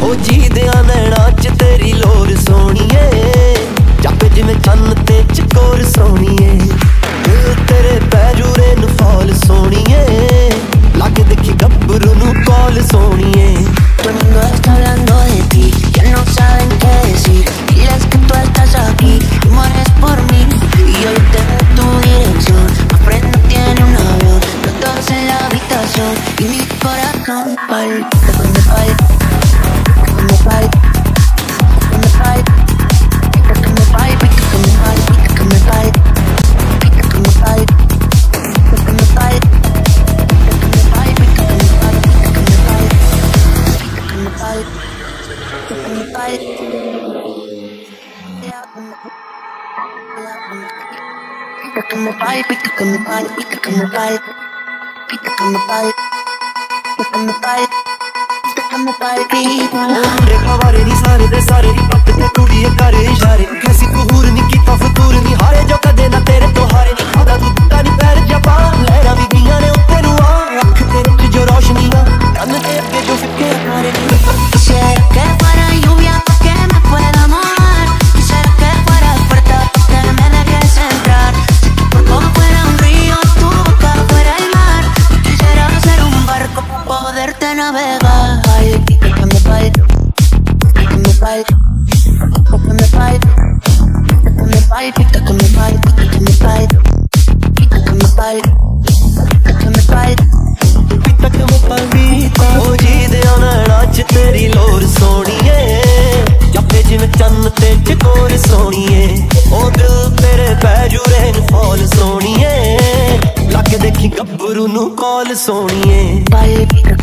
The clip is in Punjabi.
ਹੋ ਜੀਦਿਆਂ ਨੈਣਾ ਚ ਤੇਰੀ ਲੋਰ ਸੋਣੀਏ ਜਾਪੇ ਜਿਵੇਂ ਚੰਨ ਤੇ ਚਕੋਰ ਸੋਣੀ Pick up on the bike. Cuando palpita, cuando palpita, cuando palpita, cuando palpita, cuando palpita, cuando palpita. Pica como pal, pica como pal, pica como pal, pica como pal, pica como pal, pica como pal, pica. ਰੇਖਾ ਵਾਰੇ ਨਹੀਂ ਸਾਰੇ ਦੇ ਸਾਰੇ ਦੀ ਪੱਟ ਤੇ ਕੁੜੀਏ ਕਰੇ ਇਸ਼ਾਰੇ ਕੈਸੀ ਕਹੂਰ ਨਹੀਂ ਕੀਤਾ ਫਤੂਰ ਨਹੀਂ ਹਾਰੇ ਜੋ ਕਦੇ ਨਾ ਤੇਰੇ ਤੋਂ ਹਾਰੇ ਨਹੀਂ ਖਾਦਾ ਤੂੰ ਟੁੱਟਾ ਨਹੀਂ ਪੈਰ ਜਪਾਨ ਲਹਿਰਾਂ ਵੀ ਗਈਆਂ ਨੇ ਉੱਤੇ ਨੂੰ ਆ ਅੱਖ ਤੇਰੇ ਚ ਜੋ ਰੋਸ਼ਨੀ ਆ ਕੰਨ ਦੇ ਅੱਗੇ ਜੋ ਫਿੱਕੇ ਹਾਰੇ ਨਹੀਂ me pal, pica que me pal, pica que me pal, pica que me pal, pica que me pal, pica que me pal, pica que me pal. ਤੱਕ ਮੈਂ ਪਵੀਤਾ ਹੋ ਜੀਦਿਆਂ ਨੈਣਾ ਚ ਤੇਰੀ ਲੋਰ ਸੋਣੀਏ ਜਾਪੇ ਜਿਵੇਂ ਚੰਨ ਤੇ ਚਕੋਰ ਸੋਣੀਏ ਉਹ ਦਿਲ ਤੇਰੇ ਪੈਜੂਰੇ ਨੂੰ ਫੋਲ ਸੋਣੀਏ ਲੱਗ ਦੇਖੀ ਗੱਭਰੂ ਨੂੰ ਕਾਲ ਸੋਣੀਏ Pal, pica